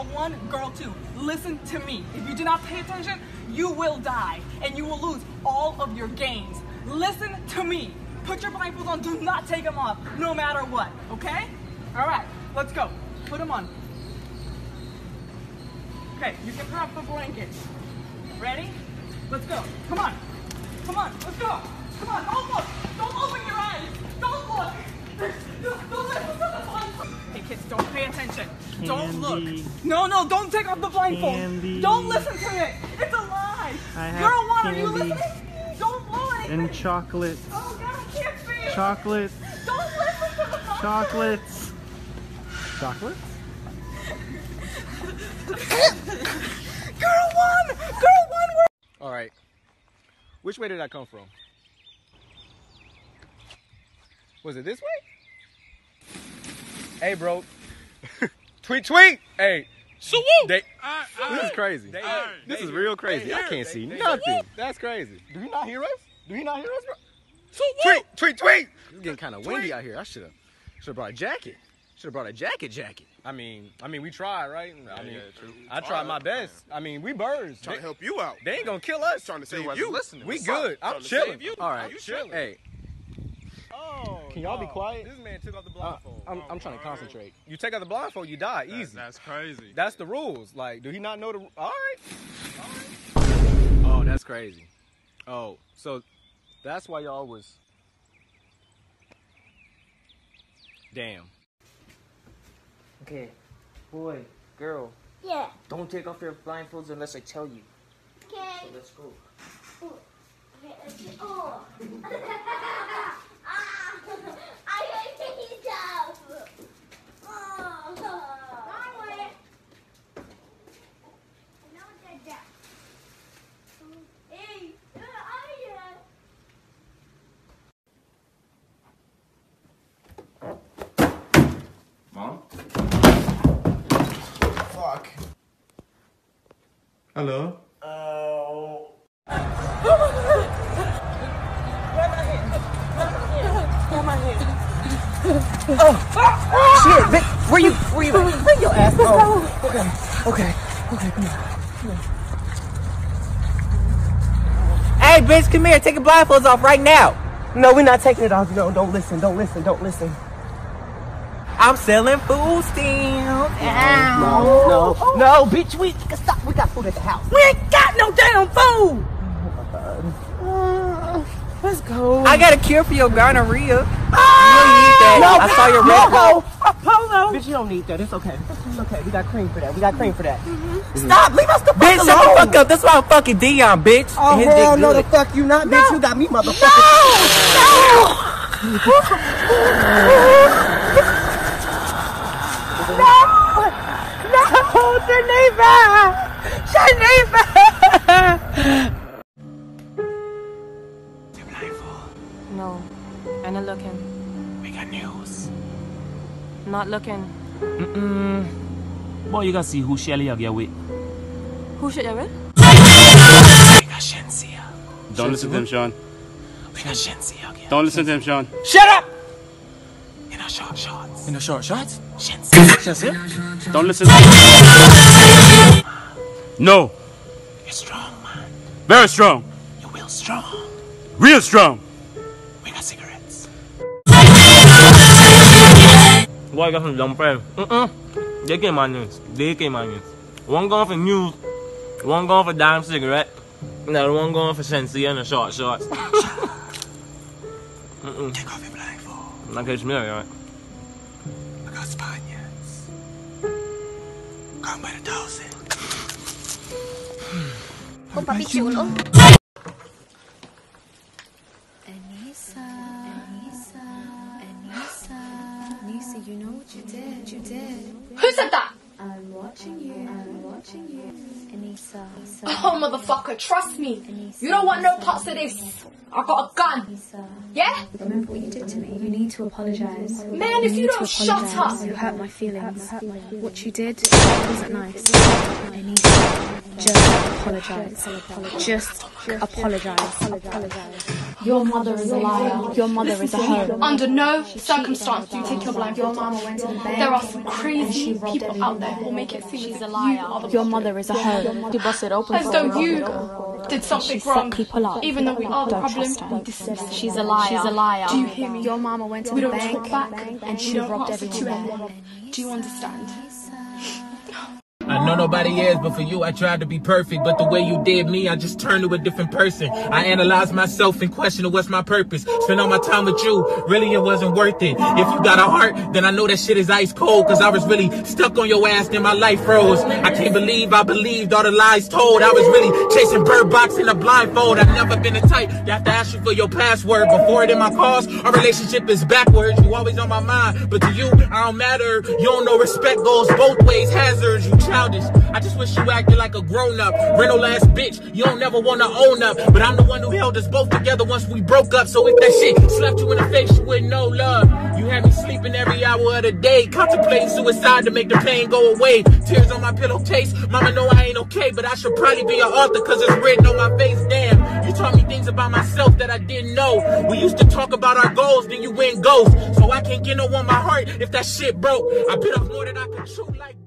girl one, girl two, listen to me. If you do not pay attention, you will die and you will lose all of your gains. Listen to me. Put your blindfolds on, do not take them off, no matter what, okay? Alright, let's go. Put them on. Okay, you can put the blanket. Ready? Let's go. Come on. Come on, let's go. Come on, don't look. No, no, don't take off the blindfold. Candy. Don't listen to it. It's a lie. I have Girl one, are you listening? Don't blow anything. And chocolate. Oh God, I can't see. Chocolate. Don't listen to the blindfold. Chocolates. Chocolate? Girl one, girl one, we're All right. Which way did I come from? Was it this way? Hey, bro. Tweet, tweet. Hey. So woo! They, this is crazy. this is real crazy. I can't see nothing. That's crazy. Do you not hear us? Do you not hear us, bro? So! Tweet, tweet, tweet. It's getting kind of windy out here. I should have, should have brought a jacket. Should have brought a jacket, jacket. I mean, I mean, we tried, right? I mean, yeah, true. I tried my best. I mean, we birds. Trying They, to help you out. they ain't gonna kill us. Trying to save wasn't you. listening. We What's up? good. I'm chilling. save you. All right, You chilling. Hey, can y'all be quiet? This man took off the Uh, blindfold. I'm, I'm trying to concentrate. You take out the blindfold, you die That's- easy. That's crazy. That's the rules. Like, do he not know the? All right. All right. Oh, that's crazy. Oh, so that's why y'all was. Damn. Okay, boy, girl, Yeah. don't take off your blindfolds unless I tell you. So Okay. let's go. Okay, let's see. Oh. ah, I hate stuff. Oh. Wrong way. No, Dada. Hey, where are you? Mom? Fuck. Hello? Shit, bitch, where you, where you, bring your ass home. Oh, okay, okay, okay, come on. Hey, bitch, come here. Take your blindfolds off right now. No, we're not taking it off. No, don't listen. Don't listen. Don't listen. I'm selling food stamps. No, no, no, bitch. We stop. We got food at the house. We ain't got no damn food. let's go. I got a cure for your gonorrhea. Ah! you don't need that. No, I saw your red polo. Polo. Bitch, you don't need that. It's okay. It's okay. We got cream for that. We got cream for that. Mm-hmm. Mm-hmm. Stop! Leave us the fuck Bitch, alone! shut the fuck up. That's why I'm fucking Dion, bitch. Oh his hell no, the fuck you not, bitch. You got me, motherfucker. No! No, Geneva! Geneva! No, I'm not looking. We got news. Not looking. Mm-mm. Boy, you gotta see who Shelly you get with. Who should you with? We got Shensia. Don't listen to him, Sean. We got Shensia again. Don't listen to him, Sean. Shut up! In our short shorts. In the short shots? Shensia. Shensia? Don't listen to him. No. You're strong, man. Very strong. You're real strong. Real strong. We got cigarettes. Boy, I got some dumb friends. Mm-mm. They came on news. They came on news. One going for news. One going for dime cigarette. Another one going for Sensi and the short shorts. Mm-mm. Take off your blindfold. Not catch me, right? Come by the thousand. Hmm. Oh, papi chulo. Anissa, Anissa, Anissa, Anissa, you know what you did, you did. Who said that? I'm watching you, I'm watching you. Anissa. Oh, motherfucker, trust me. You don't want no parts of this. I got a gun. Yeah? Remember what you did to me. You need to apologize. Man, if you need don't shut apologize. up. You hurt my feelings. What you did wasn't nice. Anissa, just apologize. Just apologize. Your mother is a liar. Your mother is a hoe. Under no circumstance do you take your blind. Your mama went to the bank. There are some crazy people out there who will make it seem She's a liar. You Your mother is a hoe. She busted open As for though her. you did something She set wrong. people up. Even though we are the Don't problem, trust her. She's a liar. She's a liar. Do you hear me? Your mama went to we the don't bank talk back, and she don't robbed everyone. Do you understand? I know nobody is, but for you, I tried to be perfect. But the way you did me, I just turned to a different person. I analyzed myself and questioned what's my purpose. Spend all my time with you, really it wasn't worth it. If you got a heart, then I know that shit is ice cold. Cause I was really stuck on your ass, then my life froze. I can't believe I believed all the lies told. I was really chasing bird box in a blindfold. I've never been a type that have to ask you for your password. Before it in my calls, our relationship is backwards. You always on my mind, but to you, I don't matter. You don't know respect goes both ways. Hazards, you childish. I just wish you acted like a grown up. Rental ass bitch, you don't never wanna own up. But I'm the one who held us both together once we broke up. So if that shit slapped you in the face, you no love. You had me sleeping every hour of the day, contemplating suicide to make the pain go away. Tears on my pillowcase, mama know I ain't okay, but I should probably be an author cause it's written on my face. Damn, you taught me things about myself that I didn't know. We used to talk about our goals, then you went ghost. So I can't get no on my heart if that shit broke. I bit off more than I could chew like